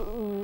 Ooh.